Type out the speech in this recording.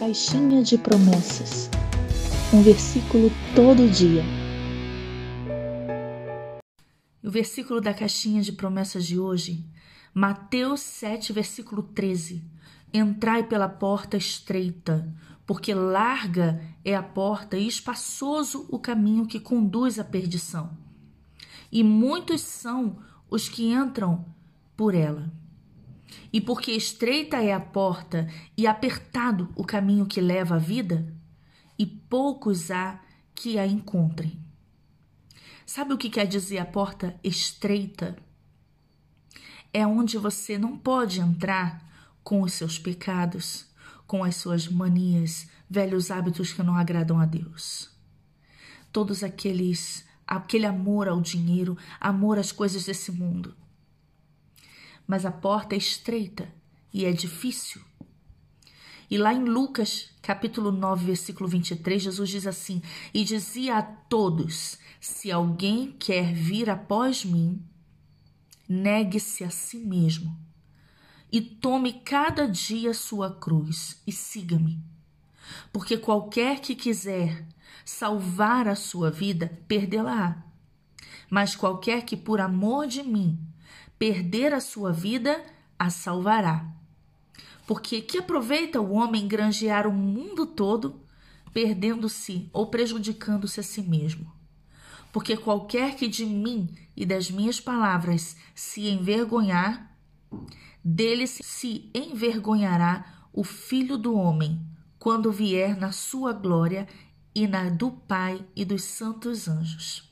Caixinha de Promessas. Um versículo todo dia. O versículo da caixinha de promessas de hoje, Mateus 7, versículo 13. Entrai pela porta estreita, porque larga é a porta e espaçoso o caminho que conduz à perdição. E muitos são os que entram por ela. E porque estreita é a porta e apertado o caminho que leva à vida, e poucos há que a encontrem. Sabe o que quer dizer a porta estreita? É onde você não pode entrar com os seus pecados, com as suas manias, velhos hábitos que não agradam a Deus. Todos aqueles aquele amor ao dinheiro, amor às coisas desse mundo mas a porta é estreita e é difícil. E lá em Lucas, capítulo 9, versículo 23, Jesus diz assim: E dizia a todos: Se alguém quer vir após mim, negue-se a si mesmo e tome cada dia sua cruz e siga-me. Porque qualquer que quiser salvar a sua vida, perdê-la. Mas qualquer que por amor de mim perder a sua vida, a salvará. Porque que aproveita o homem granjear o mundo todo, perdendo-se ou prejudicando-se a si mesmo? Porque qualquer que de mim e das minhas palavras se envergonhar, dele se envergonhará o filho do homem, quando vier na sua glória e na do Pai e dos santos anjos.